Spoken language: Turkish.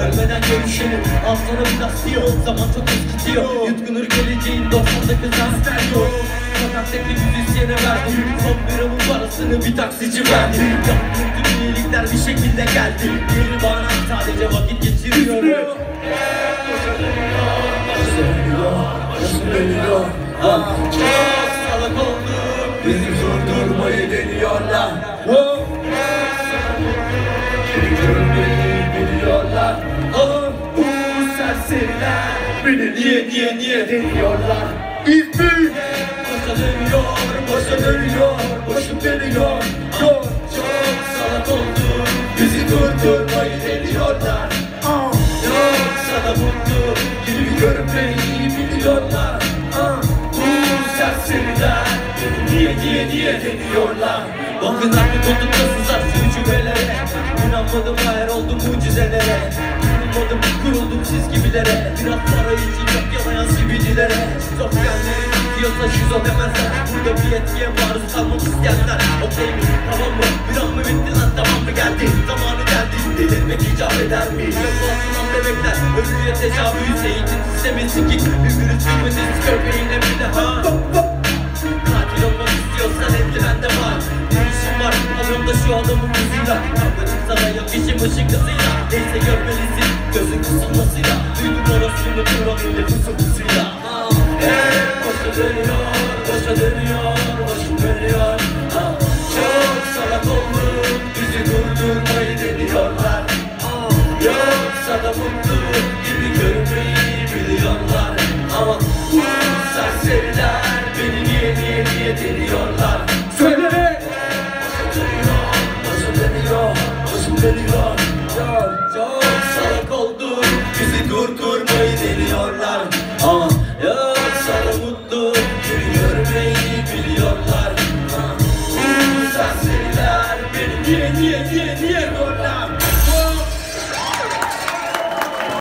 Ölmeden görüşelim. Al sana biraz diyor Zaman çok eskitiyor Yutkunur geleceğin 99 stereo Sokaktaki müzisyene verdim. Son biramın parasını bir taksici verdi Yaptım tüm iyilikler bir şekilde geldi. Geri bana sadece vakit geçiriyor Ah, Çok salak oldum. Bizi durdurmayı deniyorlar Beni niye niye niye deniyorlar? İzmir Boşa dönüyor, boşa dönüyor Başım dönüyor. Çok çok salak oldum. Bizi durdurmayı deniyorlar. Ah, Yok sana mutlu Gibi görmeyi biliyorlar. Ah, Bu serseriler Beni niye niye niye deniyorlar? Bakın artık oturtmasızlar sürücüvelere İnanmadım hayır oldum mucizelere Kurulmadım kuruldum siz gibilere Biraz için yok yalayan sivililere Şizofrenlerin diyorsa şizo demezler Burada bir etkiye maruz kalmak isteyenler Okey mi tamam mı? Bir an mı bitti lan tamam mı geldi? Zamanı geldi delirmek icap eder mi? Olsun bebekler ölüye tecavüz. Eğitim sistemi sikik virüs hükümetiz köpeğine bile ha. Katil olmak istiyorsan eldivende var. İşin var alımda şu adamın kızıyla Kavgacım sana yok işim ışık hızıyla Neyse görmelisin gözün kısılmasıyla Duydum orasını kıvamıyla fısıltısıyla yeah, yeah, yeah, Lord.